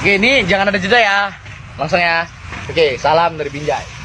Oke, ini jangan ada jeda ya. Langsung ya. Oke, salam dari Binjai.